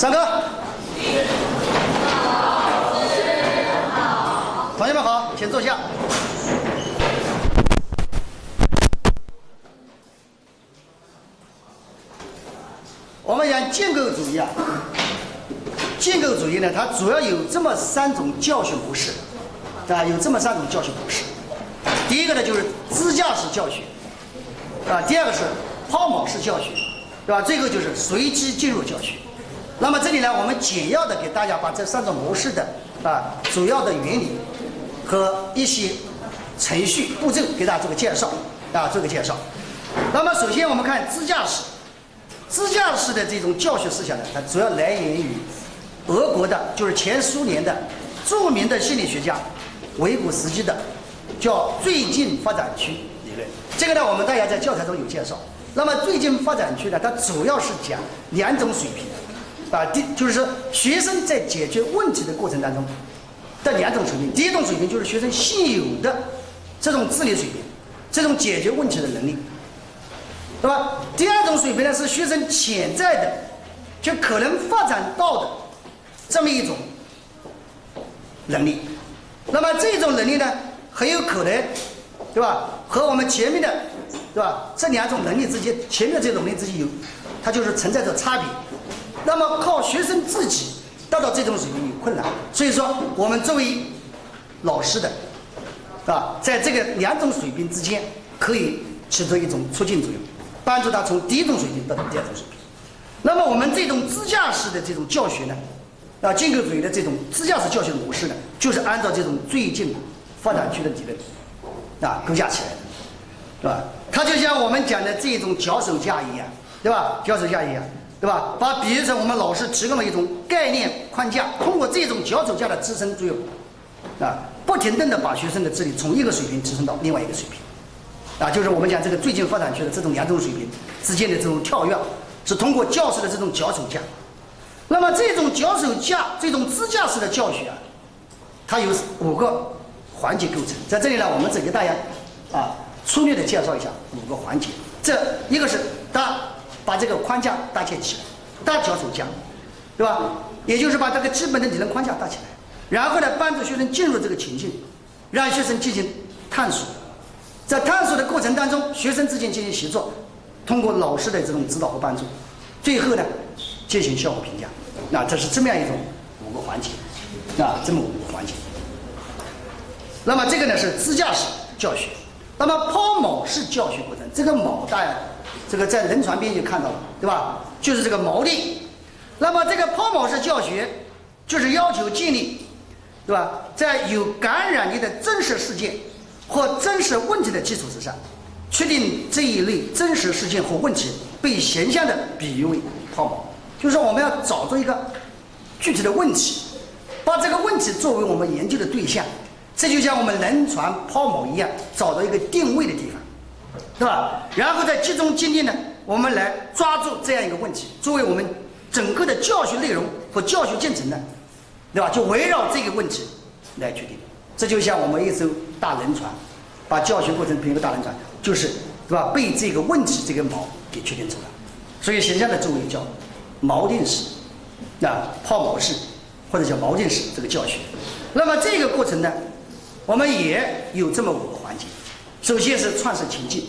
上课。同学们好，请坐下。我们讲建构主义啊，建构主义呢，它主要有这么三种教学模式，啊，有这么三种教学模式。第一个呢就是支架式教学，啊，第二个是抛锚式教学，对吧？最后就是随机进入教学。那么这里呢，我们简要的给大家把这三种模式的啊主要的原理和一些程序步骤给大家做个介绍啊，做个介绍。那么首先我们看支架式。支架式的这种教学思想呢，它主要来源于俄国的，就是前苏联的著名的心理学家维古斯基的叫最近发展区理论。这个呢，我们大家在教材中有介绍。那么最近发展区呢，它主要是讲两种水平啊，第就是说学生在解决问题的过程当中的两种水平。第一种水平就是学生现有的这种智力水平，这种解决问题的能力。对吧？第二种水平呢是学生潜在的，就可能发展到的这么一种能力。那么这种能力呢，很有可能，对吧？和我们前面的，对吧？这两种能力之间，前面这种能力之间有，它就是存在着差别。那么靠学生自己达到这种水平有困难，所以说我们作为老师的，啊，在这个两种水平之间可以起到一种促进作用。帮助他从第一种水平到第二种水平。那么我们这种支架式的这种教学呢，啊，建构主义的这种支架式教学模式呢，就是按照这种最近发展区的理论啊构架起来的，是吧？它就像我们讲的这种脚手架一样，对吧？脚手架一样，对吧？把比喻成我们老师提供了一种概念框架，通过这种脚手架的支撑作用，啊，不停顿的把学生的智力从一个水平提升到另外一个水平。啊，就是我们讲这个最近发展区的这种两种水平之间的这种跳跃，是通过教师的这种脚手架。那么这种脚手架、这种支架式的教学啊，它有五个环节构成。在这里呢，我们只给大家啊粗略的介绍一下五个环节。这一个是搭把这个框架搭建起来，搭脚手架，对吧？也就是把这个基本的理论框架搭起来，然后呢，帮助学生进入这个情境，让学生进行探索。在探索的过程当中，学生之间进行协作，通过老师的这种指导和帮助，最后呢进行效果评价。那这是这么样一种五个环节，啊，这么五个环节。那么这个呢是支架式教学。那么抛锚式教学过程，这个锚大家这个在轮船边就看到了，对吧？就是这个锚定。那么这个抛锚式教学，就是要求建立，对吧？在有感染力的真实事件。或真实问题的基础之上，确定这一类真实事件和问题被形象的比喻为抛锚，就是说我们要找出一个具体的问题，把这个问题作为我们研究的对象，这就像我们轮船抛锚一样，找到一个定位的地方，对吧？然后再集中精力呢，我们来抓住这样一个问题，作为我们整个的教学内容和教学进程呢，对吧？就围绕这个问题来决定。这就像我们一艘大轮船，把教学过程比喻个大轮船，就是对吧？被这个问题这个锚给确定住了，所以形象的作为叫锚定式，啊，抛锚式或者叫锚定式这个教学。那么这个过程呢，我们也有这么五个环节。首先是创设情境，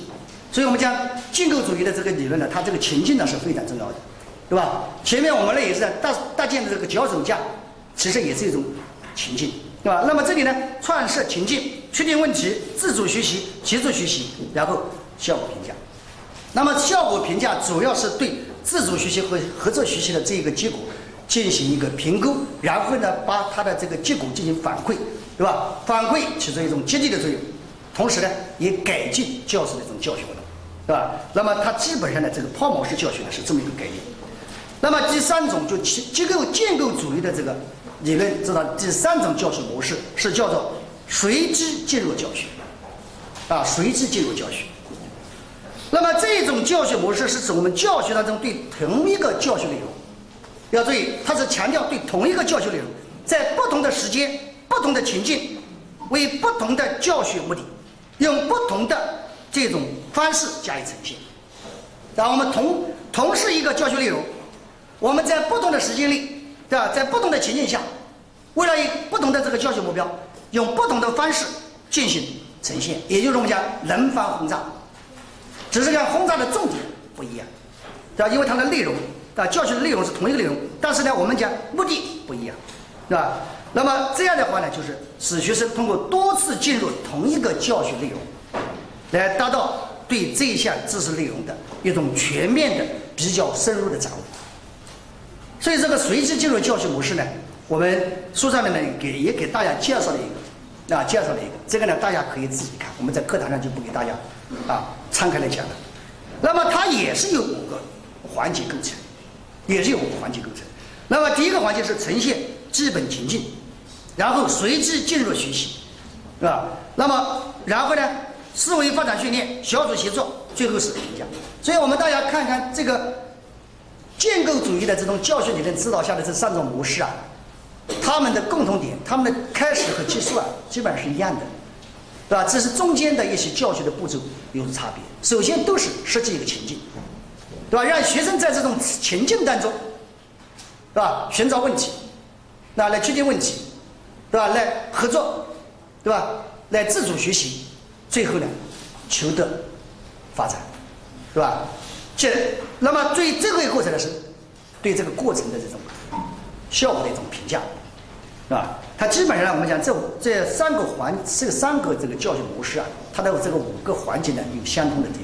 所以我们讲建构主义的这个理论呢，它这个情境呢是非常重要的，对吧？前面我们呢也是搭搭建的这个脚手架，其实也是一种情境。对吧？那么这里呢，创设情境，确定问题，自主学习，协助学习，然后效果评价。那么效果评价主要是对自主学习和合作学习的这一个结果进行一个评估，然后呢，把它的这个结果进行反馈，对吧？反馈起着一种激励的作用，同时呢，也改进教师的一种教学活动，对吧？那么它基本上呢，这个抛锚式教学呢是这么一个概念。那么第三种就结结构建构主义的这个。理论知道第三种教学模式是叫做随机进入教学，啊，随机进入教学。那么这种教学模式是指我们教学当中对同一个教学内容，要注意，它是强调对同一个教学内容，在不同的时间、不同的情境，为不同的教学目的，用不同的这种方式加以呈现。然后我们同同是一个教学内容，我们在不同的时间里，对吧？在不同的情境下，为了以不同的这个教学目标，用不同的方式进行呈现，也就是我们讲轮番轰炸，只是讲轰炸的重点不一样，对吧？因为它的内容，啊，教学的内容是同一个内容，但是呢，我们讲目的不一样，对吧？那么这样的话呢，就是使学生通过多次进入同一个教学内容，来达到对这一项知识内容的一种全面的、比较深入的掌握。所以这个随机进入教学模式呢，我们书上面呢给也给大家介绍了一个，啊，介绍了一个，这个呢大家可以自己看，我们在课堂上就不给大家啊参开来讲了。那么它也是有五个环节构成，也是有五个环节构成。那么第一个环节是呈现基本情境。然后随机进入学习，是吧？那么然后呢？思维发展训练、小组协作，最后是评价。所以我们大家看看这个建构主义的这种教学理论指导下的这三种模式啊，他们的共同点，他们的开始和结束啊，基本上是一样的，对吧？只是中间的一些教学的步骤有差别。首先都是设计一个情境，对吧？让学生在这种情境当中，是吧？寻找问题，那来确定问题。对吧？来合作，对吧？来自主学习，最后呢，求得发展，是吧？这那么对这个过程呢，是对这个过程的这种效果的一种评价，是吧？它基本上我们讲这这三个环这三个这个教学模式啊，它的这个五个环节呢有相通的地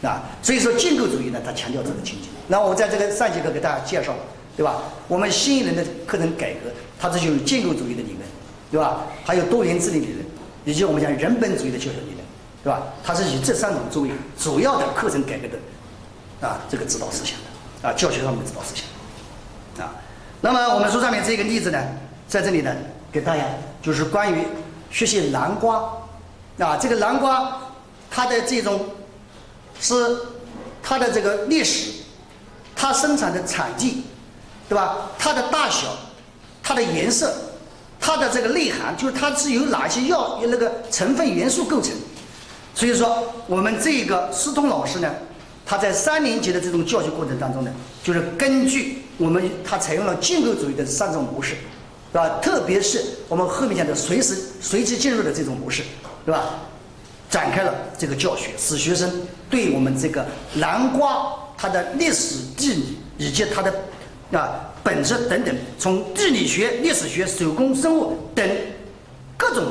方，啊，所以说建构主义呢，它强调这个情景。那我在这个上节课给大家介绍了，对吧？我们新一轮的课程改革，它这就是建构主义的理论。对吧？还有多元智力理论，以及我们讲人本主义的教学理论，对吧？它是以这三种作为主要的课程改革的啊这个指导思想的啊教学上面指导思想啊。那么我们书上面这个例子呢，在这里呢给大家就是关于学习南瓜啊，这个南瓜它的这种是它的这个历史，它生产的产地，对吧？它的大小，它的颜色。它的这个内涵就是它是由哪些药那个成分元素构成，所以说我们这个思通老师呢，他在三年级的这种教学过程当中呢，就是根据我们他采用了建构主义的三种模式，是吧？特别是我们后面讲的随时随机进入的这种模式，对吧？展开了这个教学，使学生对我们这个南瓜它的历史地理以及它的啊。本质等等，从地理学、历史学、手工生物等各种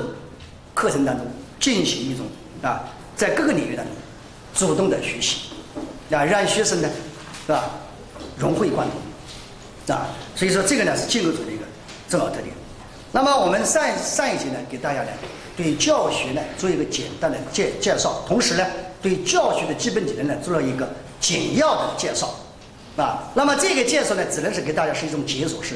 课程当中进行一种啊，在各个领域当中主动的学习啊，让学生呢是吧融会贯通啊，所以说这个呢是建构组的一个重要特点。那么我们上上一节呢给大家呢对教学呢做一个简单的介介绍，同时呢对教学的基本理论呢做了一个简要的介绍。啊，那么这个介绍呢，只能是给大家是一种解锁式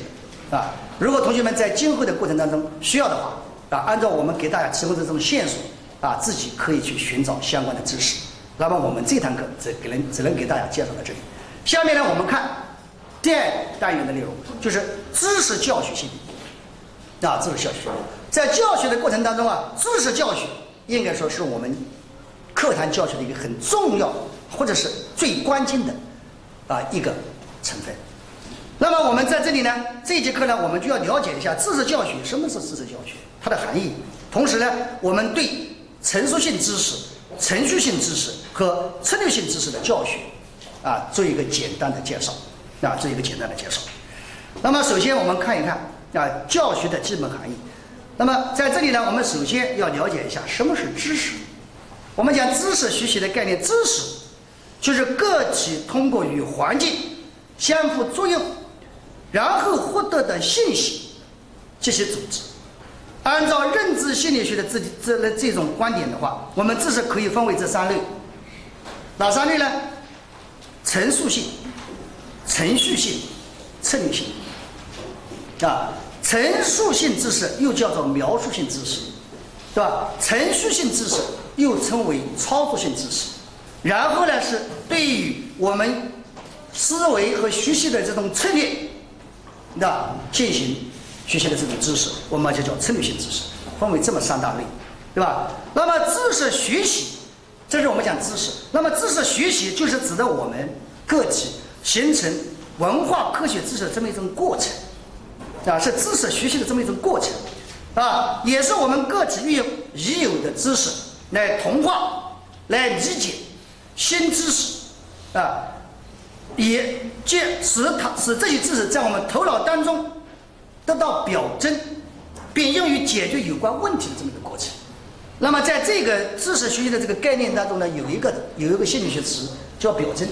的，啊，如果同学们在今后的过程当中需要的话，啊，按照我们给大家提供的这种线索，啊，自己可以去寻找相关的知识。那么我们这堂课只给能只能给大家介绍到这里。下面呢，我们看第二单元的内容，就是知识教学性。啊，知识教学，在教学的过程当中啊，知识教学应该说是我们课堂教学的一个很重要或者是最关键的。啊，一个成分。那么我们在这里呢，这节课呢，我们就要了解一下知识教学，什么是知识教学，它的含义。同时呢，我们对陈述性知识、程序性知识和策略性知识的教学，啊，做一个简单的介绍。啊，做一个简单的介绍。那么首先我们看一看啊，教学的基本含义。那么在这里呢，我们首先要了解一下什么是知识。我们讲知识学习的概念，知识。就是个体通过与环境相互作用，然后获得的信息这些组织。按照认知心理学的这这这种观点的话，我们知识可以分为这三类。哪三类呢？陈述性、程序性、策略性。啊，陈述性知识又叫做描述性知识，对吧？程序性知识又称为操作性知识。然后呢，是对于我们思维和学习的这种策略，那进行学习的这种知识，我们就叫策略性知识，分为这么三大类，对吧？那么知识学习，这是我们讲知识。那么知识学习就是指的我们个体形成文化科学知识的这么一种过程，啊，是知识学习的这么一种过程，啊，也是我们个体运用已有的知识来同化、来理解新知识，啊，也借使它使这些知识在我们头脑当中得到表征，并用于解决有关问题的这么一个过程。那么在这个知识学习的这个概念当中呢，有一个有一个心理学词叫表征。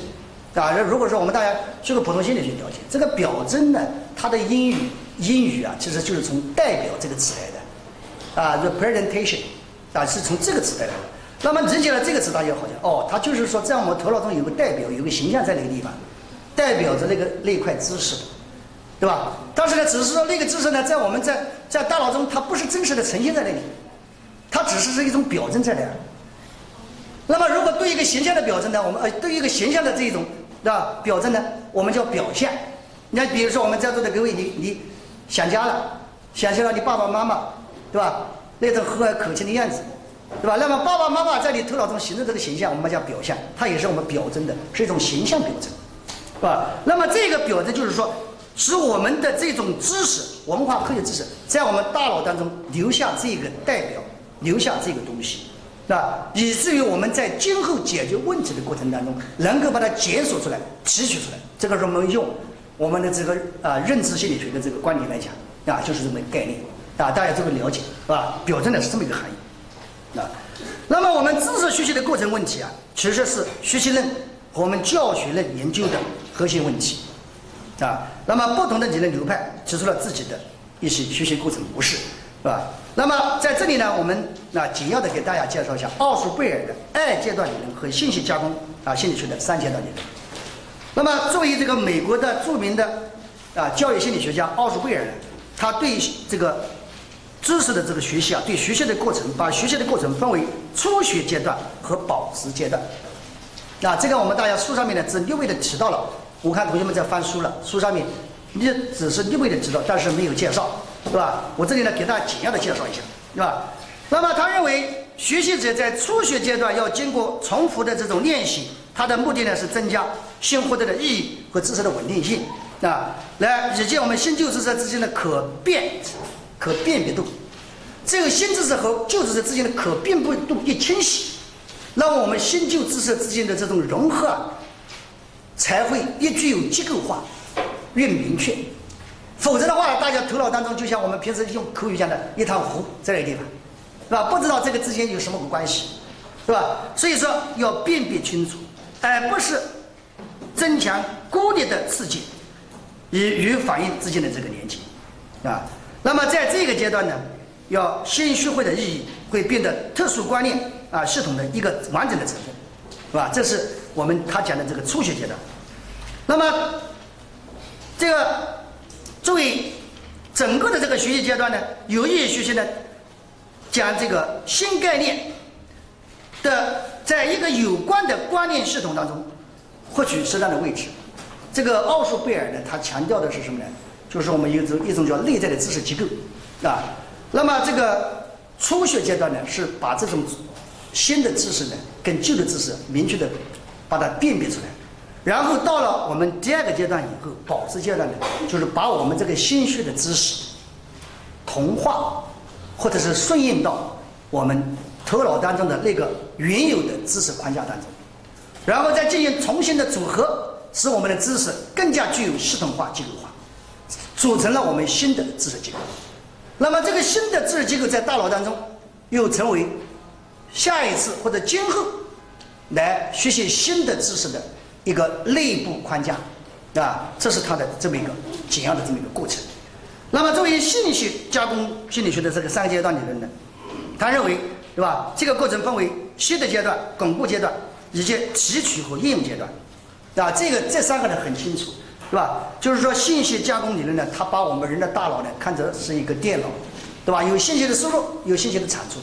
啊，如果说我们大家学个普通心理学了解，这个表征呢，它的英语英语啊，其实就是从代表这个词来的，啊，representation，啊，是从这个词来的。那么理解了这个词，大家好像哦，它就是说在我们头脑中有个代表，有个形象在那个地方，代表着那个那块知识，对吧？但是呢，只是说那个知识呢，在我们在在大脑中，它不是真实的呈现在那里，它只是是一种表征在那儿。那么，如果对一个形象的表征呢，我们呃，对一个形象的这一种。对吧？表征呢，我们叫表象。你看，比如说我们在座的各位，你你想家了，想起了你爸爸妈妈，对吧？那种和蔼可亲的样子，对吧？那么爸爸妈妈在你头脑中形成这个形象，我们叫表象，它也是我们表征的，是一种形象表征，是吧？那么这个表征就是说，使我们的这种知识、文化科学知识，在我们大脑当中留下这个代表，留下这个东西。啊，以至于我们在今后解决问题的过程当中，能够把它检索出来、提取出来。这个是我们用我们的这个啊认知心理学的这个观点来讲，啊，就是这么一个概念啊，大家这个了解是吧？表征的是这么一个含义啊。那么我们知识学习的过程问题啊，其实是学习论和我们教学论研究的核心问题啊。那么不同的理论流派提出了自己的一些学习过程模式。是吧？那么在这里呢，我们那简要的给大家介绍一下奥数贝尔的二阶段理论和信息加工啊心理学的三阶段理论。那么作为这个美国的著名的啊教育心理学家奥数贝尔呢，他对这个知识的这个学习啊，对学习的过程，把学习的过程分为初学阶段和保持阶段。那这个我们大家书上面呢只略微的提到了，我看同学们在翻书了，书上面你只是略微的知道，但是没有介绍。是吧？我这里呢，给大家简要的介绍一下，对吧？那么他认为，学习者在初学阶段要经过重复的这种练习，他的目的呢是增加新获得的意义和知识的稳定性啊，来以及我们新旧知识之间的可辨、可辨别度。这个新知识和旧知识之间的可辨别度一清晰，那我们新旧知识之间的这种融合才会越具有结构化，越明确。否则的话，大家头脑当中就像我们平时用口语讲的一滩糊涂这个地方，是吧？不知道这个之间有什么关系，是吧？所以说要辨别清楚，而不是增强孤立的刺激，与与反应之间的这个连接，啊。那么在这个阶段呢，要先学会的意义会变得特殊观念啊系统的一个完整的成分，是吧？这是我们他讲的这个初学阶段。那么这个。作为整个的这个学习阶段呢，有意学习呢，将这个新概念的在一个有关的观念系统当中获取适当的位置。这个奥数贝尔呢，他强调的是什么呢？就是我们有一种一种叫内在的知识结构啊。那么这个初学阶段呢，是把这种新的知识呢跟旧的知识明确的把它辨别出来。然后到了我们第二个阶段以后，保持阶段呢，就是把我们这个新学的知识同化，或者是顺应到我们头脑当中的那个原有的知识框架当中，然后再进行重新的组合，使我们的知识更加具有系统化、结构化，组成了我们新的知识结构。那么这个新的知识结构在大脑当中又成为下一次或者今后来学习新的知识的。一个内部框架，啊，这是它的这么一个简要的这么一个过程。那么，作为信息加工心理学的这个三个阶段理论呢，他认为，对吧？这个过程分为新的阶段、巩固阶段以及提取和应用阶段，啊，这个这三个呢很清楚，对吧？就是说，信息加工理论呢，它把我们人的大脑呢看成是一个电脑，对吧？有信息的输入，有信息的产出，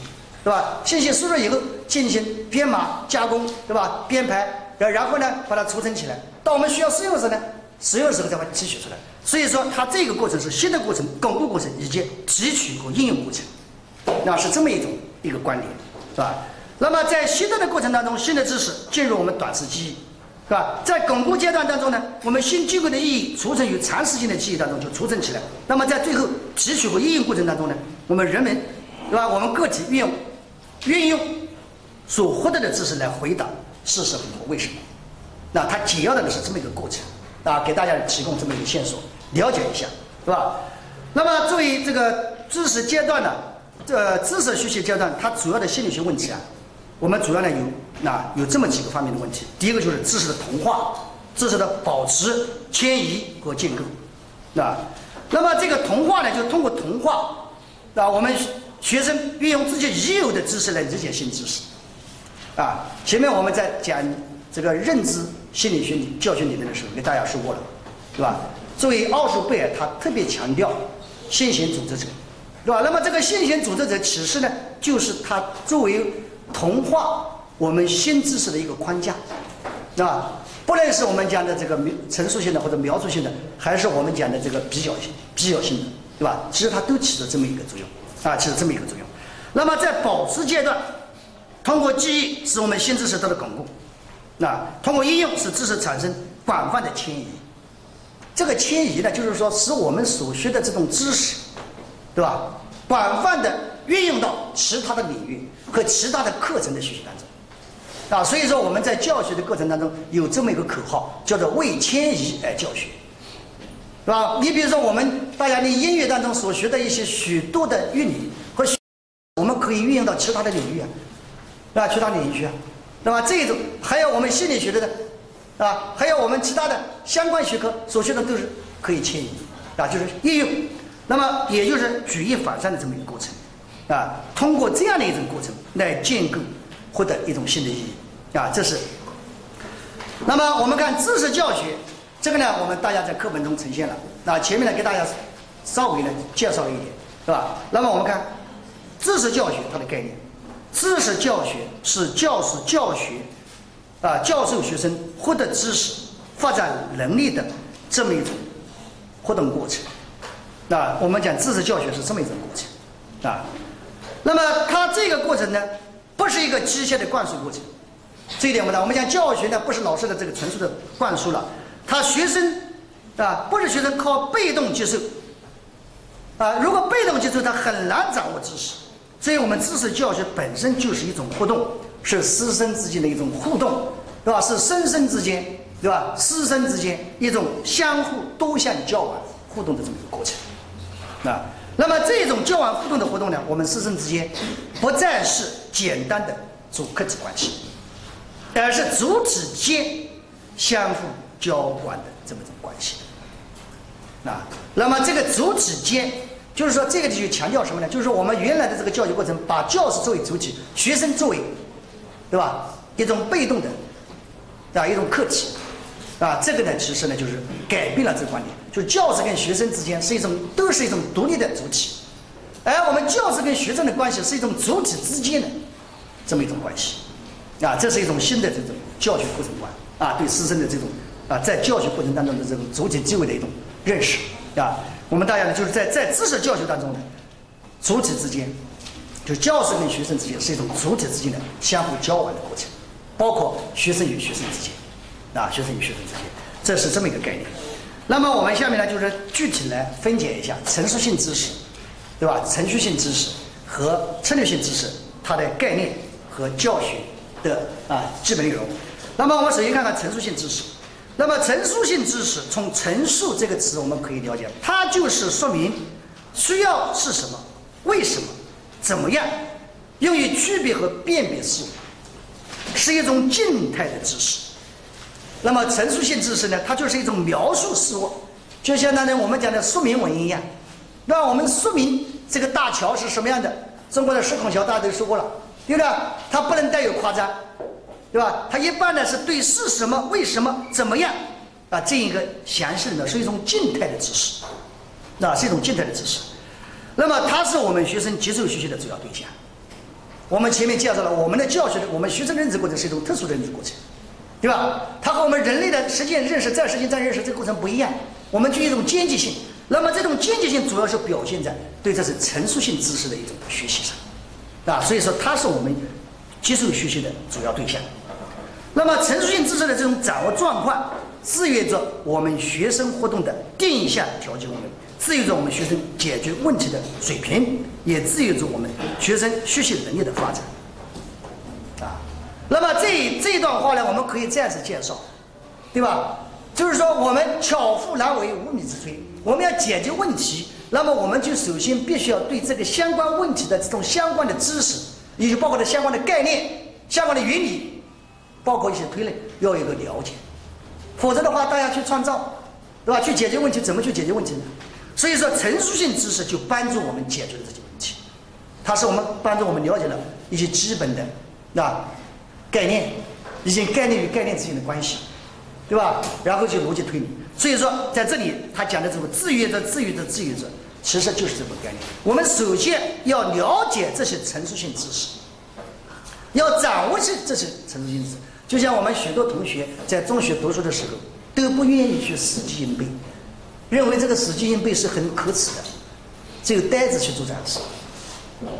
对吧？信息输入以后进行编码加工，对吧？编排。然然后呢，把它储存起来。当我们需要使用时呢，使用的时候才会提取出来。所以说，它这个过程是新的过程、巩固过程以及提取和应用过程，那是这么一种一个观点，是吧？那么在新的的过程当中，新的知识进入我们短时记忆，是吧？在巩固阶段当中呢，我们新机构的意义储存于长时间的记忆当中就储存起来。那么在最后提取和应用过程当中呢，我们人们，对吧？我们个体运用运用所获得的知识来回答事实和为什么。那它简要的呢是这么一个过程啊，给大家提供这么一个线索，了解一下，是吧？那么作为这个知识阶段呢，这知识学习阶段，它主要的心理学问题啊。我们主要呢有那有这么几个方面的问题。第一个就是知识的同化、知识的保持、迁移和建构，那那么这个同化呢，就通过同化，啊，我们学生运用自己已有的知识来理解新知识，啊，前面我们在讲这个认知心理学教学理论的时候，给大家说过了，对吧？作为奥数贝尔，他特别强调现行组织者，对吧？那么这个现行组织者其实呢，就是他作为同化我们新知识的一个框架，啊，不论是我们讲的这个陈述性的或者描述性的，还是我们讲的这个比较性、比较性的，对吧？其实它都起着这么一个作用，啊，起着这么一个作用。那么在保持阶段，通过记忆使我们新知识得到巩固，那通过应用使知识产生广泛的迁移。这个迁移呢，就是说使我们所学的这种知识，对吧？广泛的运用到其他的领域。和其他的课程的学习当中，啊，所以说我们在教学的过程当中有这么一个口号，叫做为迁移而教学，是吧？你比如说我们大家的音乐当中所学的一些许多的韵理和，我们可以运用到其他的领域啊，啊，其他领域啊，那么？这种还有我们心理学的，啊，还有我们其他的相关学科所学的都是可以迁移，啊，就是应用，那么也就是举一反三的这么一个过程。啊，通过这样的一种过程来建构，获得一种新的意义，啊，这是。那么我们看知识教学，这个呢，我们大家在课本中呈现了。那前面呢，给大家稍微呢介绍了一点，是吧？那么我们看知识教学它的概念，知识教学是教师教学，啊，教授学生获得知识、发展能力的这么一种活动过程。那我们讲知识教学是这么一种过程，啊。那么它这个过程呢，不是一个机械的灌输过程，这一点我们我们讲教学呢，不是老师的这个纯粹的灌输了，他学生啊，不是学生靠被动接受，啊，如果被动接受，他很难掌握知识，所以我们知识教学本身就是一种互动，是师生之间的一种互动，对吧？是生生之间，对吧？师生之间一种相互多项交往互动的这么一个过程，啊。那么这种交往互动的活动呢，我们师生之间不再是简单的主客体关系，而是主体间相互交换的这么一种关系。啊，那么这个主体间，就是说这个就强调什么呢？就是说我们原来的这个教学过程，把教师作为主体，学生作为，对吧？一种被动的啊一种客体。啊，这个呢，其实呢，就是改变了这个观点，就是教师跟学生之间是一种，都是一种独立的主体，而我们教师跟学生的关系是一种主体之间的这么一种关系，啊，这是一种新的这种教学过程观啊，对师生的这种啊，在教学过程当中的这种主体地位的一种认识啊，我们大家呢，就是在在知识教学当中呢，主体之间，就教师跟学生之间是一种主体之间的相互交往的过程，包括学生与学生之间。啊，学生与学生之间，这是这么一个概念。那么我们下面呢，就是具体来分解一下陈述性知识，对吧？程序性知识和策略性知识它的概念和教学的啊基本内容。那么我们首先看看陈述性知识。那么陈述性知识，从陈述这个词我们可以了解，它就是说明需要是什么、为什么、怎么样，用于区别和辨别事物，是一种静态的知识。那么陈述性知识呢？它就是一种描述事物，就相当于我们讲的说明文一样。那我们说明这个大桥是什么样的？中国的石孔桥大家都说过了，对不对？它不能带有夸张，对吧？它一般呢是对是什么、为什么、怎么样啊这一个详细的是一种静态的知识，啊是一种静态的知识。那么它是我们学生接受学习的主要对象。我们前面介绍了我们的教学的，我们学生认知过程是一种特殊认知过程。对吧？它和我们人类的实践认识、再实践再认识这个过程不一样。我们具有一种间接性，那么这种间接性主要是表现在对这是陈述性知识的一种学习上，啊，所以说它是我们接受学习的主要对象。那么陈述性知识的这种掌握状况，制约着我们学生活动的定向调节功能，制约着我们学生解决问题的水平，也制约着我们学生学习能力的发展。啊，那么这这段话呢，我们可以这样子介绍，对吧？就是说，我们巧妇难为无米之炊，我们要解决问题，那么我们就首先必须要对这个相关问题的这种相关的知识，也就包括的相关的概念、相关的原理，包括一些推论，要有个了解。否则的话，大家去创造，对吧？去解决问题，怎么去解决问题呢？所以说，陈述性知识就帮助我们解决了这些问题，它是我们帮助我们了解了一些基本的那概念，一些概念与概念之间的关系。对吧？然后就逻辑推理。所以说，在这里他讲的这个制约者、制约者、制约者，其实就是这个概念。我们首先要了解这些陈述性知识，要掌握起这些陈述性知识。就像我们许多同学在中学读书的时候，都不愿意去死记硬背，认为这个死记硬背是很可耻的，只有呆子去做这样的事。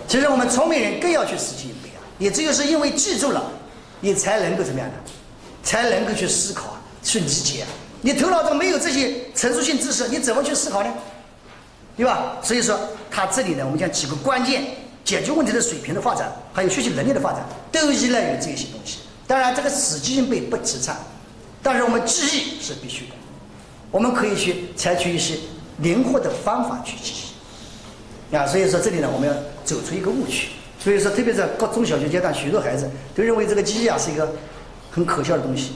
其实我们聪明人更要去死记硬背啊！也只有是因为记住了，你才能够怎么样的，才能够去思考。去理解，你头脑中没有这些陈述性知识，你怎么去思考呢？对吧？所以说，他这里呢，我们讲几个关键，解决问题的水平的发展，还有学习能力的发展，都依赖于这些东西。当然，这个死记硬背不提倡，但是我们记忆是必须的。我们可以去采取一些灵活的方法去记忆。啊，所以说这里呢，我们要走出一个误区。所以说，特别在高中小学阶段，许多孩子都认为这个记忆啊是一个很可笑的东西。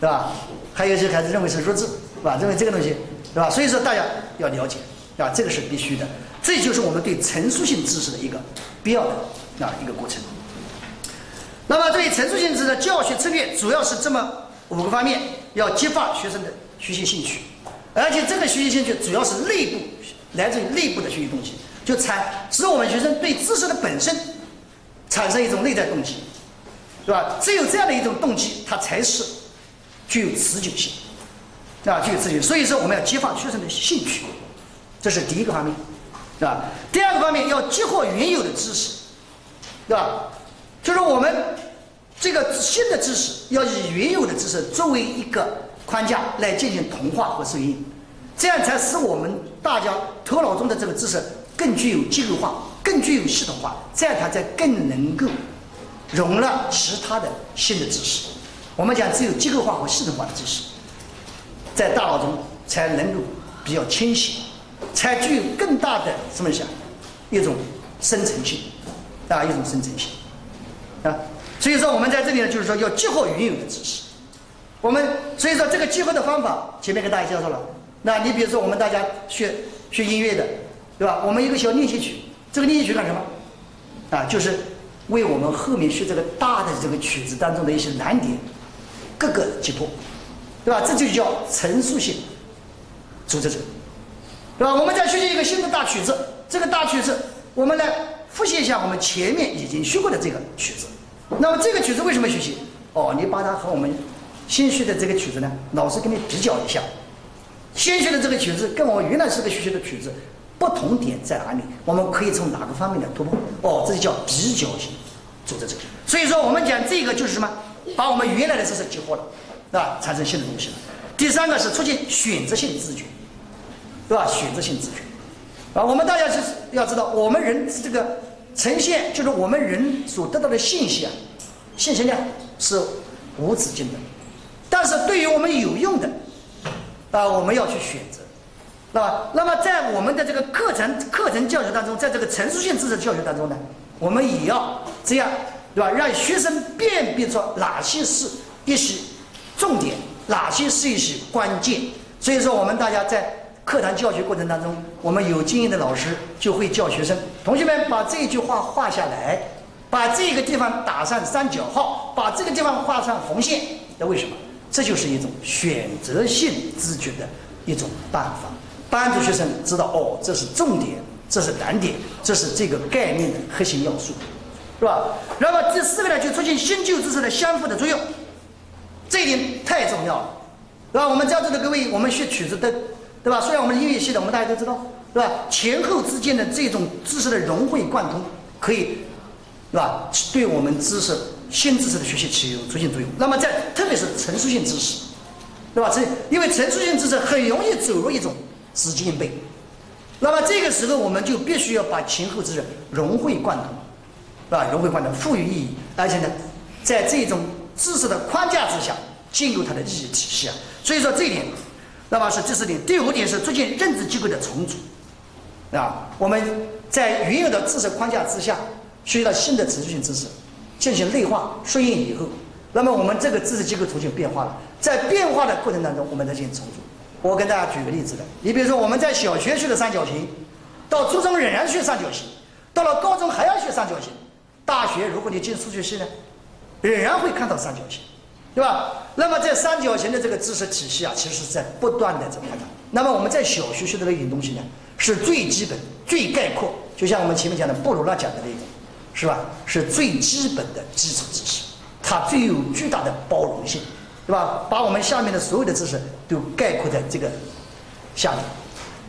对吧？还有一些孩子认为是弱智，是吧？认为这个东西，对吧？所以说大家要了解，啊，这个是必须的。这就是我们对陈述性知识的一个必要的啊一个过程。那么对于陈述性知识的教学策略主要是这么五个方面：要激发学生的学习兴趣，而且这个学习兴趣主要是内部来自于内部的学习动机，就产使我们学生对知识的本身产生一种内在动机，是吧？只有这样的一种动机，它才是。具有持久性，啊，具有持久。所以说，我们要激发学生的兴趣，这是第一个方面，是吧？第二个方面要激活原有的知识，对吧？就是我们这个新的知识要以原有的知识作为一个框架来进行同化和适应，这样才使我们大家头脑中的这个知识更具有结构化、更具有系统化，这样它才更能够容纳其他的新的知识。我们讲，只有结构化和系统化的知识，在大脑中才能够比较清晰，才具有更大的什么讲，一种生成性，啊，一种生成性，啊，所以说我们在这里呢，就是说要激活原有的知识。我们所以说这个激活的方法，前面跟大家介绍了。那你比如说我们大家学学音乐的，对吧？我们一个小练习曲，这个练习曲干什么？啊，就是为我们后面学这个大的这个曲子当中的一些难点。各个击破，对吧？这就叫陈述性组织者，对吧？我们再学习一个新的大曲子，这个大曲子，我们来复习一下我们前面已经学过的这个曲子。那么这个曲子为什么学习？哦，你把它和我们新学的这个曲子呢，老师给你比较一下，新学的这个曲子跟我们原来是个学习的曲子不同点在哪里？我们可以从哪个方面来突破？哦，这就叫比较性组织者。所以说，我们讲这个就是什么？把我们原来的知识激活了，对吧？产生新的东西了。第三个是促进选择性自觉，对吧？选择性自觉，啊，我们大家就是要知道，我们人这个呈现，就是我们人所得到的信息啊，信息量是无止境的。但是对于我们有用的，啊，我们要去选择，对吧？那么在我们的这个课程课程教学当中，在这个陈述性知识教学当中呢，我们也要这样。对吧？让学生辨别出哪些是一些重点，哪些是一些关键。所以说，我们大家在课堂教学过程当中，我们有经验的老师就会教学生：同学们把这句话画下来，把这个地方打上三角号，把这个地方画上红线。那为什么？这就是一种选择性知觉的一种办法，帮助学生知道哦，这是重点，这是难点，这是这个概念的核心要素。是吧？那么第四个呢，就出现新旧知识的相互的作用，这一点太重要了，对吧？我们在座的各位，我们学曲子的，对吧？虽然我们英语系的，我们大家都知道，是吧？前后之间的这种知识的融会贯通，可以，是吧？对我们知识新知识的学习起有促进作用。那么在特别是陈述性知识，对吧？这因为陈述性知识很容易走入一种死记硬背，那么这个时候我们就必须要把前后知识融会贯通，是吧？融会贯通，赋予意义，而且呢，在这种知识的框架之下进入它的意义体系啊。所以说这一点，那么是第四点。第五点是促进认知机构的重组，啊，我们在原有的知识框架之下。学习到新的持续性知识，进行内化适应以后，那么我们这个知识结构出现变化了。在变化的过程当中，我们再进行重组。我跟大家举个例子的，你比如说我们在小学学的三角形，到初中仍然学三角形，到了高中还要学三角形，大学如果你进数学系呢，仍然会看到三角形，对吧？那么这三角形的这个知识体系啊，其实是在不断的在扩大。那么我们在小学学的那点东西呢，是最基本、最概括，就像我们前面讲的布鲁纳讲的那种。是吧？是最基本的基础知识，它最有巨大的包容性，对吧？把我们下面的所有的知识都概括在这个下面，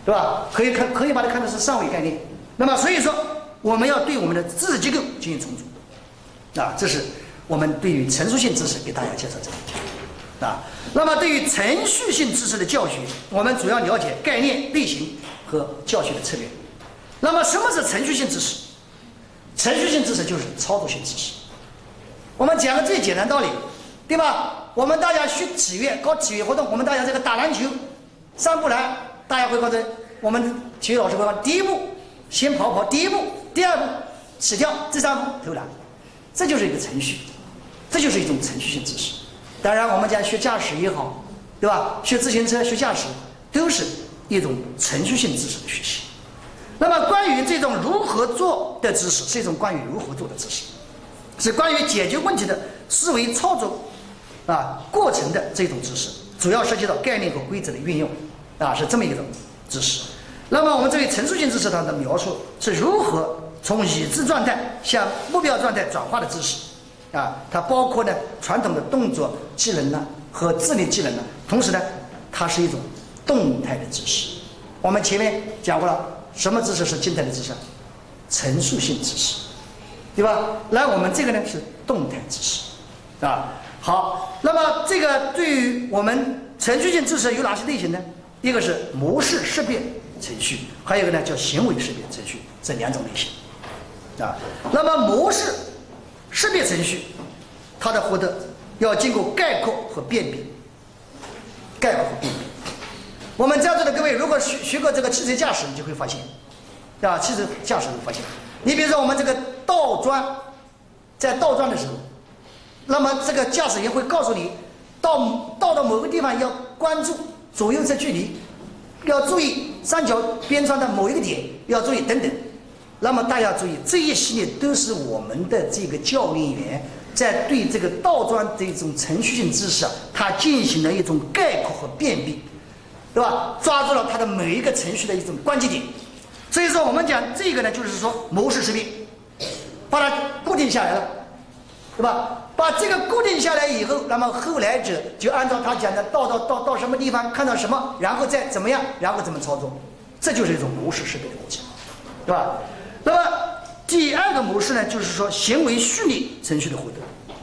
对吧？可以看，可以把它看作是上位概念。那么，所以说我们要对我们的知识结构进行重组，啊，这是我们对于陈述性知识给大家介绍这个，啊，那么对于程序性知识的教学，我们主要了解概念、类型和教学的策略。那么，什么是程序性知识？程序性知识就是操作性知识。我们讲个最简单道理，对吧？我们大家学体育，搞体育活动，我们大家这个打篮球、上步篮，大家会告诉我们体育老师会说：第一步先跑跑，第一步，第二步起跳，第三步投篮。这就是一个程序，这就是一种程序性知识。当然，我们讲学驾驶也好，对吧？学自行车、学驾驶，都是一种程序性知识的学习。那么，关于这种如何做的知识，是一种关于如何做的知识，是关于解决问题的思维操作啊过程的这种知识，主要涉及到概念和规则的运用啊，是这么一种知识。那么，我们这位陈述性知识它的描述是如何从已知状态向目标状态转化的知识啊，它包括呢传统的动作技能呢和智力技能呢，同时呢，它是一种动态的知识。我们前面讲过了。什么知识是静态的知识？陈述性知识，对吧？来，我们这个呢是动态知识，啊，好。那么这个对于我们程序性知识有哪些类型呢？一个是模式识别程序，还有一个呢叫行为识别程序，这两种类型，啊。那么模式识别程序，它的获得要经过概括和辨别，概括和辨别。我们在座的各位，如果学学过这个汽车驾驶，你就会发现，对吧？汽车驾驶会发现，你比如说我们这个倒转，在倒转的时候，那么这个驾驶员会告诉你，到到到某个地方要关注左右侧距离，要注意三角边上的某一个点，要注意等等。那么大家注意，这一系列都是我们的这个教练员在对这个倒转这种程序性知识啊，他进行了一种概括和辨别。对吧？抓住了他的每一个程序的一种关键点，所以说我们讲这个呢，就是说模式识别，把它固定下来了，对吧？把这个固定下来以后，那么后来者就按照他讲的，到到到到什么地方看到什么，然后再怎么样，然后怎么操作，这就是一种模式识别的过程，对吧？那么第二个模式呢，就是说行为序列程序的获得，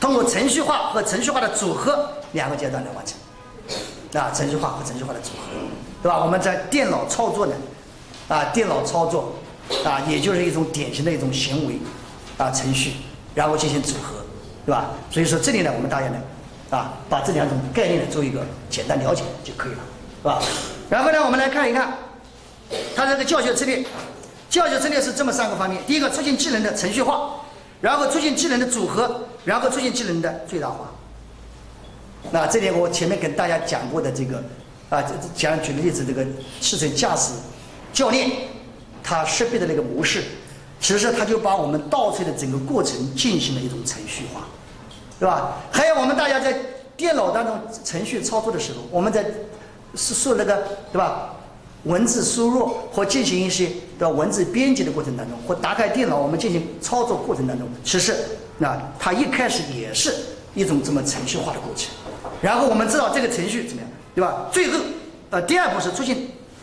通过程序化和程序化的组合两个阶段来完成。啊，程序化和程序化的组合，对吧？我们在电脑操作呢，啊，电脑操作，啊，也就是一种典型的一种行为，啊，程序，然后进行组合，对吧？所以说这里呢，我们大家呢，啊，把这两种概念呢做一个简单了解就可以了，是吧？然后呢，我们来看一看，它这个教学策略，教学策略是这么三个方面：第一个，促进技能的程序化；然后促进技能的组合；然后促进技能的最大化。那这点我前面跟大家讲过的这个，啊，讲举个例子，这个汽车驾驶教练他识别的那个模式，其实他就把我们倒车的整个过程进行了一种程序化，对吧？还有我们大家在电脑当中程序操作的时候，我们在是说那个对吧？文字输入或进行一些的？文字编辑的过程当中，或打开电脑我们进行操作过程当中，其实那它一开始也是一种这么程序化的过程。然后我们知道这个程序怎么样，对吧？最后，呃，第二步是出现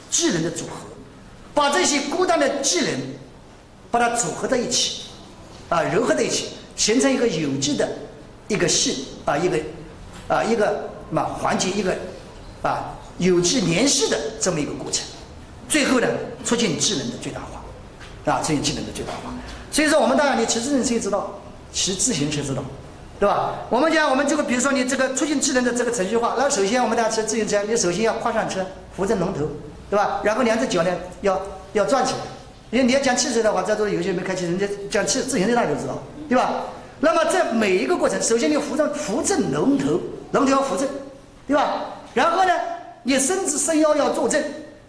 技能的组合，把这些孤单的技能，把它组合在一起，啊，糅合在一起，形成一个有机的一个系啊，一个啊一个嘛环节，一个啊有机联系的这么一个过程。最后呢，促进智能的最大化，啊，促进智能的最大化。所以说，我们当然你骑自行车知道，骑自行车知道，对吧？我们讲我们这个，比如说你这个促进智能的这个程序化，那首先我们大家骑自行车，你首先要跨上车，扶正龙头，对吧？然后两只脚呢要要转起来。因为你要讲汽车的话，在座有些没开汽车，人家讲汽自行车大家都知道，对吧？那么这每一个过程，首先你扶正扶正龙头，龙头要扶正，对吧？然后呢，你身子伸腰要坐正。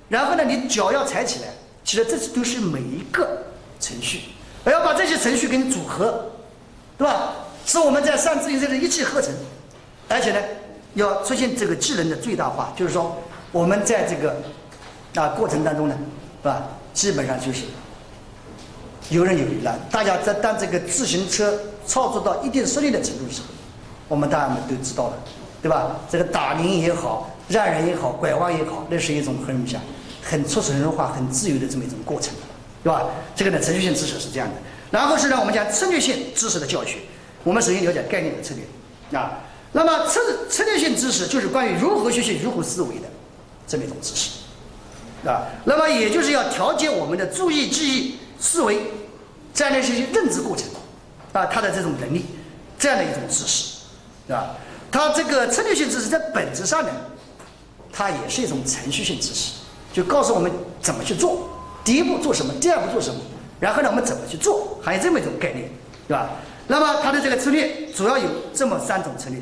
然后呢，你脚要踩起来，其实这些都是每一个程序，我要把这些程序给你组合，对吧？是我们在上自行车的一气呵成，而且呢，要出现这个技能的最大化，就是说我们在这个啊过程当中呢，是吧？基本上就是游刃有余了。大家在当这个自行车操作到一定熟练的程度的时候，我们大家们都知道了，对吧？这个打铃也好，让人也好，拐弯也好，那是一种很什么很出神化、很自由的这么一种过程，对吧？这个呢，程序性知识是这样的。然后是呢，我们讲策略性知识的教学。我们首先了解概念的策略啊。那么策策略性知识就是关于如何学习、如何思维的这么一种知识啊。那么也就是要调节我们的注意、记忆、思维这样的一些认知过程啊，它的这种能力这样的一种知识，啊？它这个策略性知识在本质上呢，它也是一种程序性知识。就告诉我们怎么去做，第一步做什么，第二步做什么，然后呢，我们怎么去做，还有这么一种概念，对吧？那么它的这个策略主要有这么三种策略。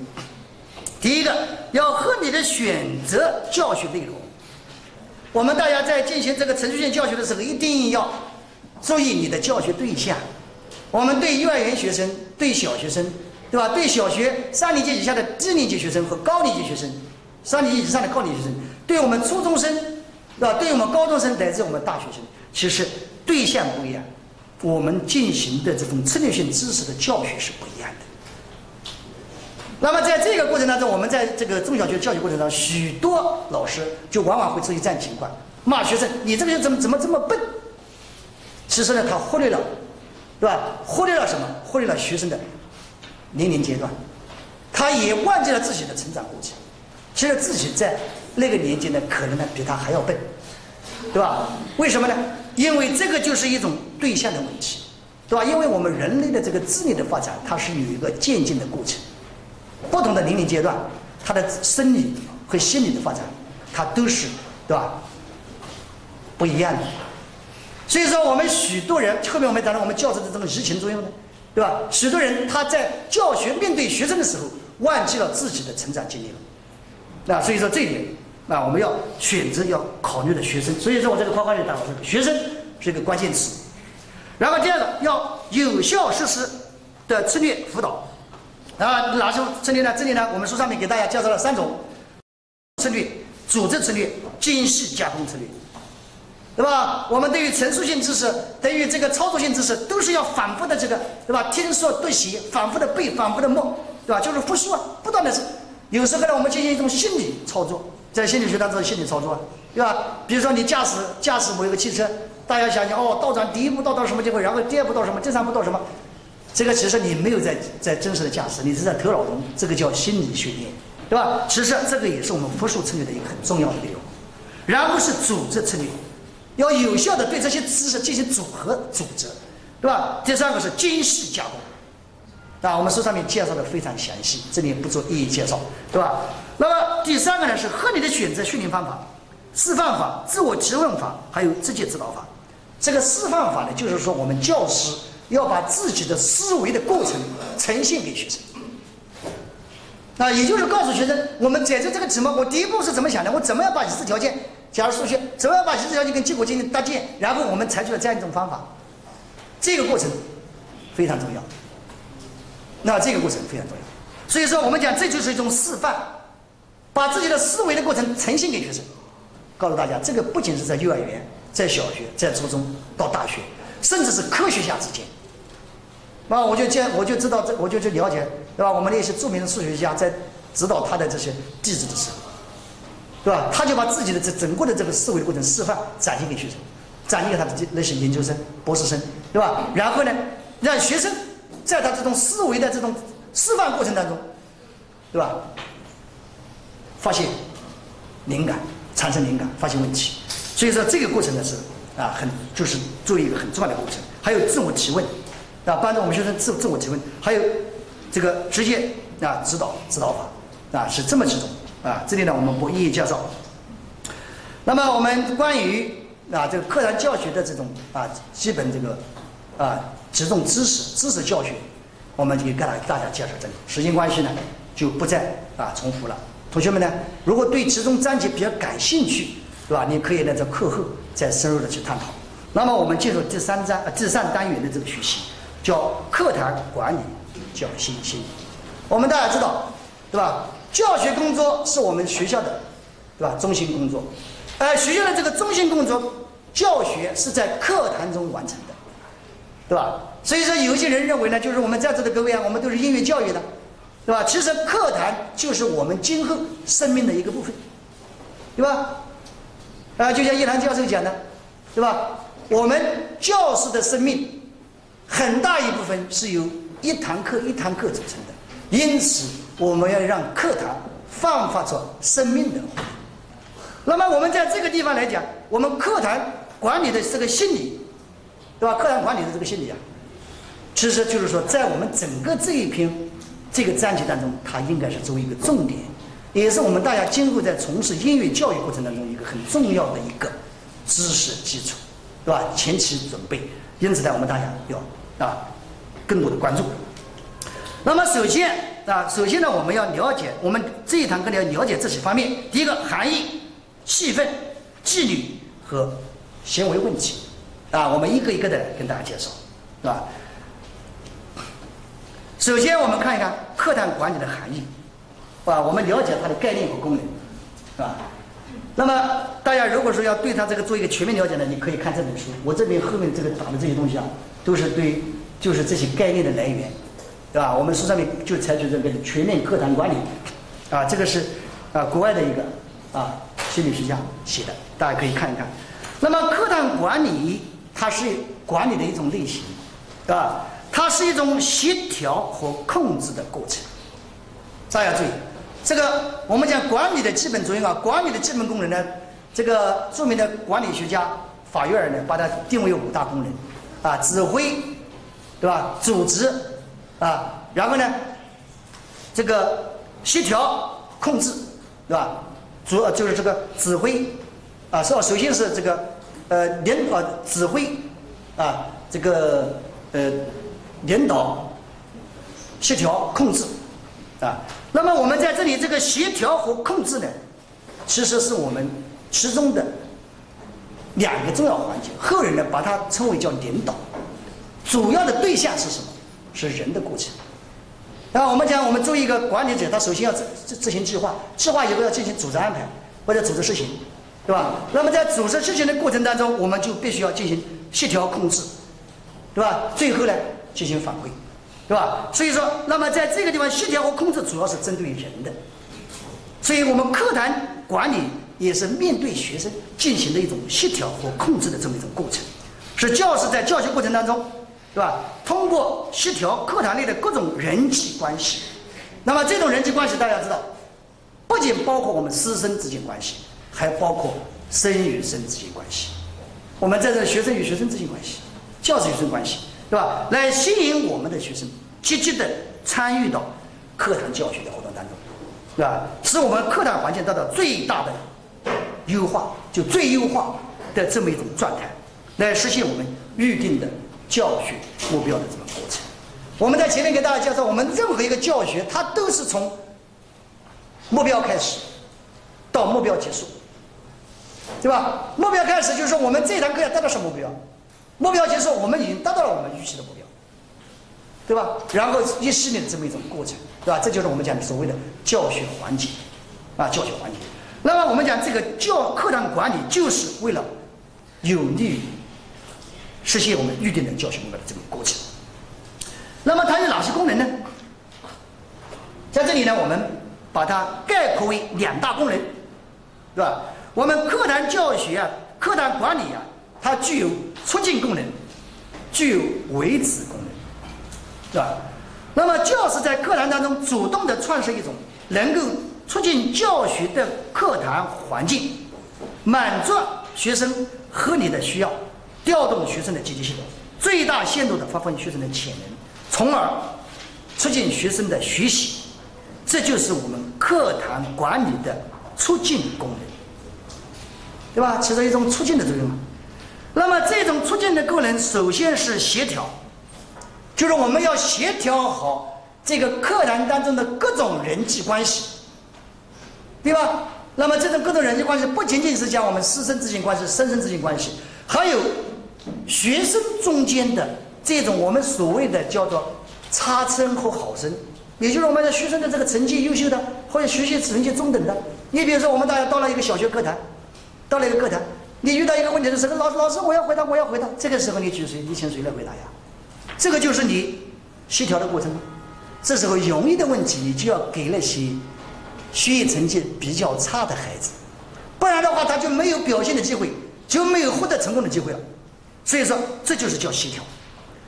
第一个，要合理的选择教学内容。我们大家在进行这个程序性教学的时候，一定要注意你的教学对象。我们对幼儿园学生、对小学生，对吧？对小学三年级以下的低年级学生和高年级学生，三年以上的高年级学生，对我们初中生。对吧？对我们高中生乃至我们大学生，其实对象不一样，我们进行的这种策略性知识的教学是不一样的。那么在这个过程当中，我们在这个中小学教学过程当中，许多老师就往往会出现这样情况，骂学生：“你这个人怎么怎么这么笨？”其实呢，他忽略了，对吧？忽略了什么？忽略了学生的年龄阶段，他也忘记了自己的成长过程。其实自己在。那个年纪呢，可能呢比他还要笨，对吧？为什么呢？因为这个就是一种对象的问题，对吧？因为我们人类的这个智力的发展，它是有一个渐进的过程，不同的年龄阶段，他的生理和心理的发展，它都是对吧？不一样的。所以说，我们许多人后面我们谈到我们教师的这种移情作用呢，对吧？许多人他在教学面对学生的时候，忘记了自己的成长经历了，那所以说这一点。那我们要选择要考虑的学生，所以说我这个框框里打了这学生是一个关键词。然后第二个要有效实施的策略辅导。啊，哪些策略呢？这里呢，我们书上面给大家介绍了三种策略：组织策略、精细加工策略，对吧？我们对于陈述性知识，对于这个操作性知识，都是要反复的这个，对吧？听说读写，反复的背，反复的默，对吧？就是复述啊，不断的。有时候呢，我们进行一种心理操作。在心理学当中，心理操作，对吧？比如说你驾驶驾驶某一个汽车，大家想想哦，倒转第一步到到什么地方，然后第二步到什么，第三步到什么？这个其实你没有在在真实的驾驶，你是在头脑中，这个叫心理训练，对吧？其实这个也是我们复述策略的一个很重要的内容。然后是组织策略，要有效的对这些知识进行组合组织，对吧？第三个是精细加工，啊，我们书上面介绍的非常详细，这里不做一一介绍，对吧？那么第三个呢是合理的选择训练方法、示范法、自我提问法，还有直接指导法。这个示范法呢，就是说我们教师要把自己的思维的过程呈现给学生。那也就是告诉学生，我们解决这个题目，我第一步是怎么想的？我怎么样把已知条件，假如数学，怎么样把已知条件跟结果进行搭建？然后我们采取了这样一种方法，这个过程非常重要。那这个过程非常重要，所以说我们讲这就是一种示范。把自己的思维的过程呈现给学生，告诉大家，这个不仅是在幼儿园、在小学、在初中到大学，甚至是科学家之间。那我就见，我就知道这，我就去了解，对吧？我们那些著名的数学家在指导他的这些弟子的时候，对吧？他就把自己的这整个的这个思维的过程示范展现给学生，展现给他的那些研究生、博士生，对吧？然后呢，让学生在他这种思维的这种示范过程当中，对吧？发现灵感，产生灵感，发现问题。所以说这个过程呢是啊，很就是作为一个很重要的过程。还有自我提问，啊，帮助我们学生自自我提问。还有这个直接啊指导指导法啊，是这么几种啊。这里呢我们不一一介绍。那么我们关于啊这个课堂教学的这种啊基本这个啊集中知识知识教学，我们就给大大家介绍这里。时间关系呢就不再啊重复了。同学们呢，如果对集中章节比较感兴趣，对吧？你可以呢在课后再深入的去探讨。那么我们进入第三章呃第三单元的这个学习，叫课堂管理教信心。我们大家知道，对吧？教学工作是我们学校的，对吧？中心工作。呃，学校的这个中心工作，教学是在课堂中完成的，对吧？所以说，有些人认为呢，就是我们在座的各位啊，我们都是音乐教育的，对吧？其实课堂就是我们今后生命的一个部分，对吧？啊，就像叶兰教授讲的，对吧？我们教师的生命很大一部分是由一堂课一堂课组成的，因此我们要让课堂焕发出生命的活力。那么我们在这个地方来讲，我们课堂管理的这个心理，对吧？课堂管理的这个心理啊，其实就是说，在我们整个这一篇这个章节当中，它应该是作为一个重点，也是我们大家今后在从事音乐教育过程当中一个很重要的一个知识基础，对吧？前期准备，因此呢，我们大家要啊更多的关注。那么首先啊，首先呢，我们要了解我们这一堂课呢要了解这些方面，第一个含义。气氛、纪律和行为问题，啊，我们一个一个的跟大家介绍，是吧？首先，我们看一看课堂管理的含义，啊，我们了解它的概念和功能，是吧？那么，大家如果说要对它这个做一个全面了解呢，你可以看这本书。我这边后面这个打的这些东西啊，都是对，就是这些概念的来源，对吧？我们书上面就采取这个全面课堂管理，啊，这个是啊国外的一个啊。心理学家写的，大家可以看一看。那么，课堂管理它是管理的一种类型，啊，它是一种协调和控制的过程。大家注意，这个我们讲管理的基本作用啊，管理的基本功能呢，这个著名的管理学家法约尔呢，把它定为五大功能，啊，指挥，对吧？组织，啊，然后呢，这个协调控制，对吧？主要就是这个指挥，啊，是吧？首先是这个，呃，领导，指挥，啊，这个呃，领导、协调、控制，啊。那么我们在这里这个协调和控制呢，其实是我们其中的两个重要环节。后人呢把它称为叫领导，主要的对象是什么？是人的过程。那我们讲，我们作为一个管理者，他首先要执执行计划，计划以后要进行组织安排或者组织实行，对吧？那么在组织实行的过程当中，我们就必须要进行协调控制，对吧？最后呢，进行反馈，对吧？所以说，那么在这个地方，协调和控制主要是针对人的，所以我们课堂管理也是面对学生进行的一种协调和控制的这么一种过程，是教师在教学过程当中。对吧？通过协调课堂内的各种人际关系，那么这种人际关系大家知道，不仅包括我们师生之间关系，还包括生与生之间关系。我们在这学生与学生之间关系，教师与学生关系，对吧？来吸引我们的学生积极的参与到课堂教学的活动当中，对吧？使我们课堂环境达到最大的优化，就最优化的这么一种状态，来实现我们预定的。教学目标的这个过程，我们在前面给大家介绍，我们任何一个教学，它都是从目标开始到目标结束，对吧？目标开始就是说，我们这堂课要达到什么目标？目标结束，我们已经达到了我们预期的目标，对吧？然后一系列的这么一种过程，对吧？这就是我们讲的所谓的教学环节啊，教学环节。那么我们讲这个教课堂管理，就是为了有利于。实现我们预定的教学目标的这个过程。那么它有哪些功能呢？在这里呢，我们把它概括为两大功能，对吧？我们课堂教学啊，课堂管理啊，它具有促进功能，具有维持功能，对吧？那么教师在课堂当中主动的创设一种能够促进教学的课堂环境，满足学生合理的需要，调动学生的积极性，最大限度的发挥学生的潜能，从而促进学生的学习。这就是我们课堂管理的促进功能，对吧？起到一种促进的作用。那么这种促进的功能，首先是协调，就是我们要协调好这个课堂当中的各种人际关系，对吧？那么这种各种人际关系，不仅仅是讲我们师生之间关系、生生之间关系，还有学生中间的这种我们所谓的叫做差生和好生。也就是我们的学生的这个成绩优秀的，或者学习成绩中等的。你比如说，我们大家到了一个小学课堂，到了一个课堂，你遇到一个问题的时候，老师老师，我要回答，我要回答。这个时候你举谁？你请谁来回答呀？这个就是你协调的过程。这时候容易的问题，你就要给那些学习成绩比较差的孩子，不然的话，他就没有表现的机会，就没有获得成功的机会了。所以说，这就是叫协调，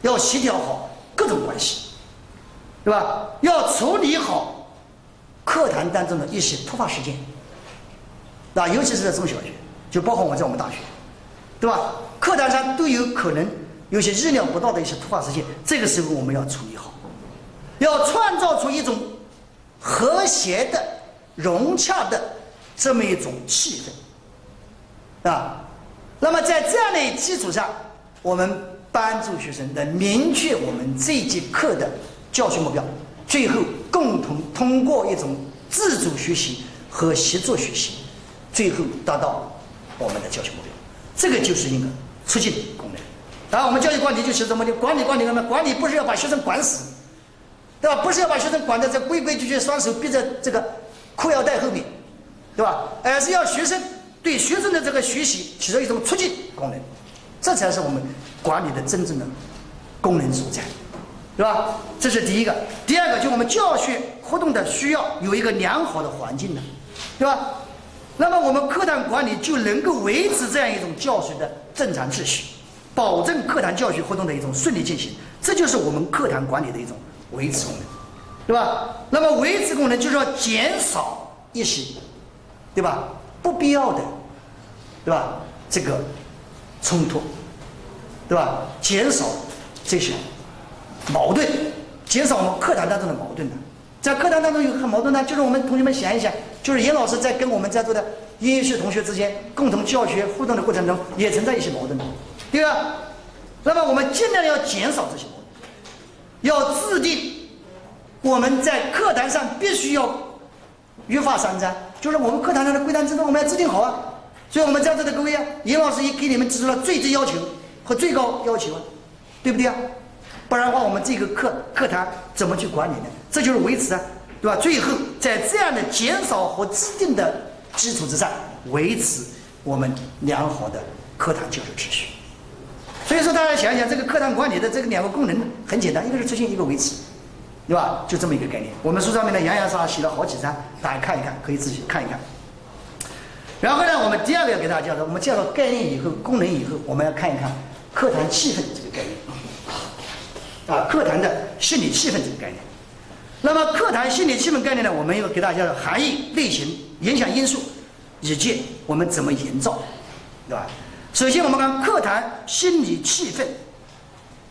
要协调好各种关系。对吧？要处理好课堂当中的一些突发事件，那尤其是在中小学，就包括我在我们大学，对吧？课堂上都有可能有些意料不到的一些突发事件，这个时候我们要处理好，要创造出一种和谐的、融洽的这么一种气氛，啊。那么在这样的基础上，我们帮助学生来明确我们这节课的。教学目标，最后共同通过一种自主学习和协作学习，最后达到我们的教学目标。这个就是一个促进功能。当然，我们教育管理就是什么的？管理管理什么？管理不是要把学生管死，对吧？不是要把学生管在这规规矩矩，双手逼在这个裤腰带后面，对吧？而是要学生对学生的这个学习起到一种促进功能，这才是我们管理的真正的功能所在。对吧？这是第一个。第二个，就我们教学活动的需要有一个良好的环境的，对吧？那么我们课堂管理就能够维持这样一种教学的正常秩序，保证课堂教学活动的一种顺利进行。这就是我们课堂管理的一种维持功能，对吧？那么维持功能就是要减少一些，对吧？不必要的，对吧？这个冲突，对吧？减少这些。矛盾，减少我们课堂当中的矛盾的，在课堂当中有很矛盾呢，就是我们同学们想一想，就是严老师在跟我们在座的音乐系同学之间共同教学互动的过程中，也存在一些矛盾，对吧？那么我们尽量要减少这些矛盾，要制定我们在课堂上必须要约法三章，就是我们课堂上的规章制度我们要制定好啊。所以我们在座的各位啊，严老师也给你们提出了最低要求和最高要求啊，对不对啊？不然的话，我们这个课课堂怎么去管理呢？这就是维持啊，对吧？最后在这样的减少和制定的基础之上，维持我们良好的课堂教学秩序。所以说，大家想一想，这个课堂管理的这个两个功能很简单，一个是促进，一个维持，对吧？就这么一个概念。我们书上面的洋洋洒洒写了好几章，大家看一看，可以自己看一看。然后呢，我们第二个要给大家介绍，我们介绍概念以后，功能以后，我们要看一看课堂气氛这个概念。啊，课堂的心理气氛这个概念。那么，课堂心理气氛概念呢？我们要给大家的含义、类型、影响因素，以及我们怎么营造，对吧？首先，我们看课堂心理气氛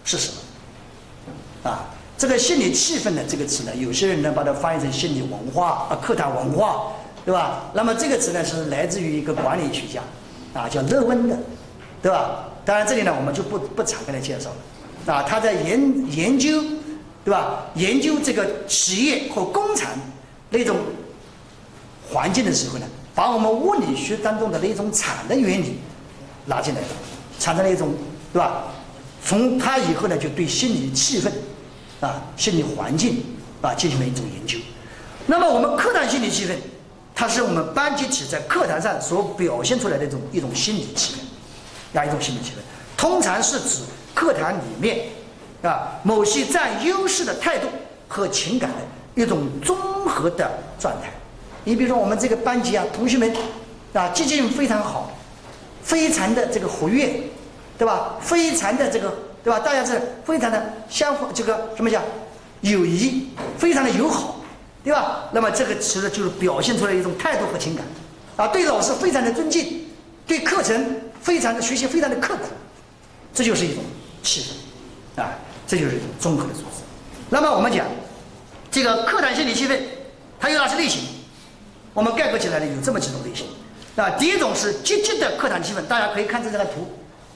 是什么？啊，这个心理气氛的这个词呢，有些人呢把它翻译成心理文化啊，课堂文化，对吧？那么这个词呢是来自于一个管理学家，啊，叫勒温的，对吧？当然，这里呢我们就不不展开来介绍了。啊，他在研研究，对吧？研究这个企业和工厂那种环境的时候呢，把我们物理学当中的那种产能原理拿进来了，产生了一种，对吧？从他以后呢，就对心理气氛啊、心理环境啊进行了一种研究。那么，我们课堂心理气氛，它是我们班集体在课堂上所表现出来的一种一种心理气氛，哪一种心理气氛？通常是指。课堂里面，啊，某些占优势的态度和情感的一种综合的状态。你比如说，我们这个班级啊，同学们啊，积极性非常好，非常的这个活跃，对吧？非常的这个，对吧？大家是非常的相互这个什么叫友谊，非常的友好，对吧？那么这个其实就是表现出来一种态度和情感，啊，对老师非常的尊敬，对课程非常的学习非常的刻苦，这就是一种气氛，啊，这就是综合的素质。那么我们讲这个课堂心理气氛，它有哪些类型？我们概括起来呢，有这么几种类型。啊，第一种是积极的课堂气氛，大家可以看这张图，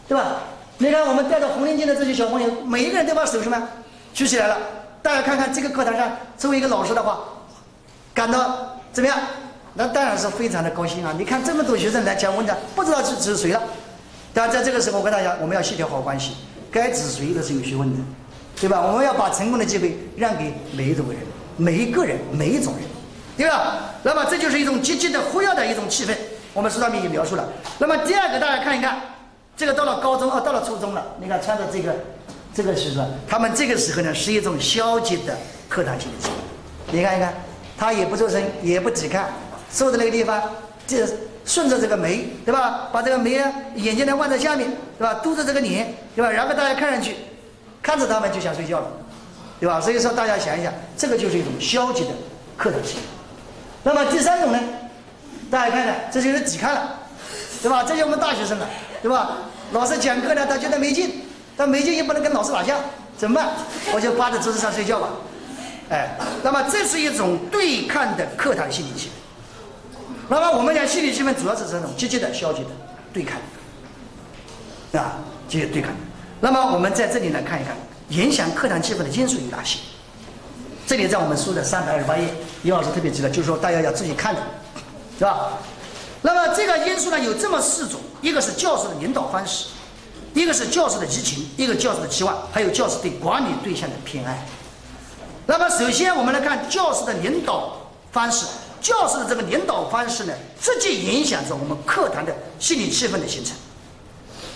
对吧？你看我们带着红领巾的这些小朋友，每一个人都把手什么举起来了。大家看看这个课堂上，作为一个老师的话，感到怎么样？那当然是非常的高兴啊！你看这么多学生来讲文章，不知道去指谁了。但在这个时候，我跟大家，我们要协调好关系，该指谁都是有学问的，对吧？我们要把成功的机会让给每一种人、每一个人、每一种人，对吧？那么这就是一种积极的、活跃的一种气氛。我们书上面也描述了。那么第二个，大家看一看，这个到了高中啊，到了初中了，你看穿着这个，这个是说，他们这个时候呢是一种消极的课堂性的气氛。你看一看，他也不做声，也不抵抗，坐在那个地方，就顺着这个眉，对吧？把这个眉，眼睛呢望在下面，对吧？嘟着这个脸，对吧？然后大家看上去，看着他们就想睡觉了，对吧？所以说大家想一想，这个就是一种消极的课堂气氛。那么第三种呢？大家看看，这就是抵抗了，对吧？这就我们大学生了，对吧？老师讲课呢，他觉得没劲，但没劲又不能跟老师打架，怎么办？我就趴在桌子上睡觉吧。哎，那么这是一种对抗的课堂心理气氛。那么我们讲心理气氛主要是这种积极的、消极的对抗，啊，积极对抗。那么我们在这里来看一看，影响课堂气氛的因素有哪些？这里在我们书的三百二十八页，李老师特别提了，就是说大家要自己看的。是吧？那么这个因素呢，有这么四种：一个是教师的领导方式，一个是教师的激情，一个教师的期望，还有教师对管理对象的偏爱。那么首先我们来看教师的领导方式，教师的这个领导方式呢，直接影响着我们课堂的心理气氛的形成。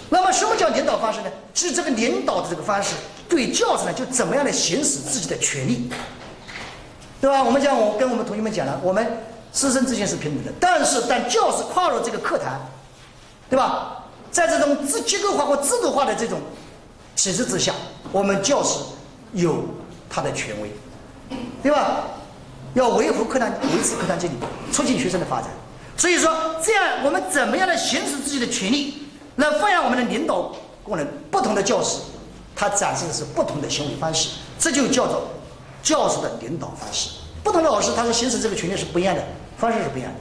那么什么叫领导方式呢？是这个领导的这个方式对教师呢，就怎么样的行使自己的权利，对吧？我们讲，我跟我们同学们讲了，我们。师生之间是平等的，但是当教师跨入这个课堂，对吧？在这种制结构化或制度化的这种体制之下，我们教师有他的权威，对吧？要维护课堂、维持课堂纪律，促进学生的发展。所以说，这样我们怎么样来行使自己的权利，那发扬我们的领导功能？不同的教师，他展示的是不同的行为方式，这就叫做教师的领导方式。不同的老师，他是行使这个权利是不一样的。方式是不一样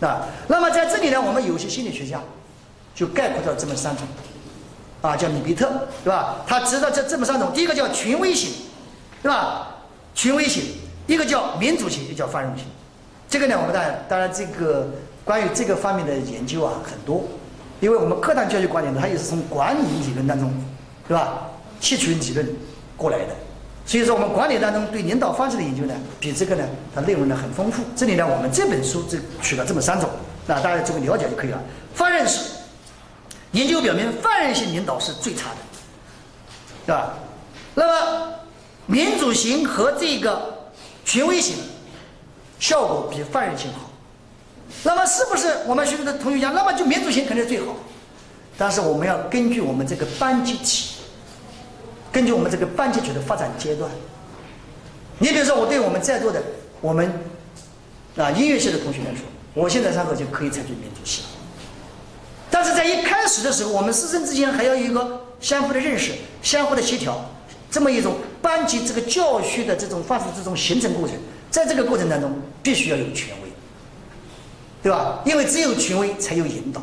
的，啊，那么在这里呢，我们有些心理学家就概括到这么三种，啊，叫米比特，对吧？他知道这这么三种，第一个叫权威型，对吧？权威型，一个叫民主型，一个叫繁荣型。这个呢，我们当然当然这个关于这个方面的研究啊很多，因为我们课堂教育观点它也是从管理理论当中，对吧？吸取理论过来的。所以说，我们管理当中对领导方式的研究呢，比这个呢，它内容呢很丰富。这里呢，我们这本书就取了这么三种，那大家做个了解就可以了。放任式研究表明，放任性领导是最差的，对吧？那么民主型和这个权威型效果比放任性好。那么是不是我们学生的同学讲，那么就民主型肯定是最好？但是我们要根据我们这个班级体。根据我们这个班级体的发展阶段，你比如说，我对我们在座的我们啊音乐系的同学来说，我现在上课就可以采取民主系。但是在一开始的时候，我们师生之间还要有一个相互的认识、相互的协调，这么一种班级这个教学的这种发展这种形成过程，在这个过程当中必须要有权威，对吧？因为只有权威才有引导，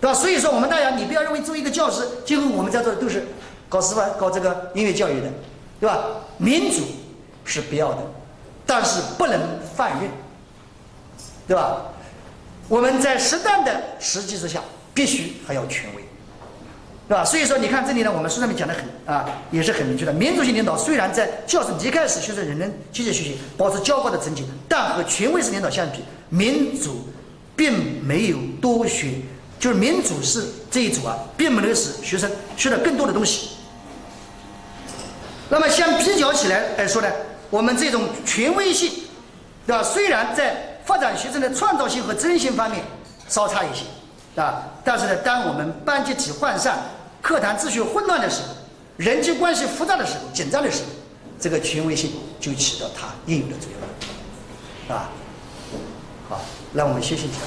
对吧？所以说，我们大家你不要认为作为一个教师，今后我们在座的都是。搞师范、搞这个音乐教育的，对吧？民主是必要的，但是不能放任，对吧？我们在适当的时机之下，必须还要权威，对吧？所以说，你看这里呢，我们书上面讲的很啊，也是很明确的。民主型领导虽然在教室离开时，学生仍能积极学习，保持较高的成绩，但和权威式领导相比，民主并没有多学，就是民主式这一组啊，并没有使学生学到更多的东西。那么相比较起来来说呢，我们这种权威性，对吧？虽然在发展学生的创造性和责任心方面稍差一些，啊，但是呢，当我们班集体涣散、课堂秩序混乱的时候，人际关系复杂的时候、紧张的时候，这个权威性就起到它应有的作用，啊，好，那我们休息一下。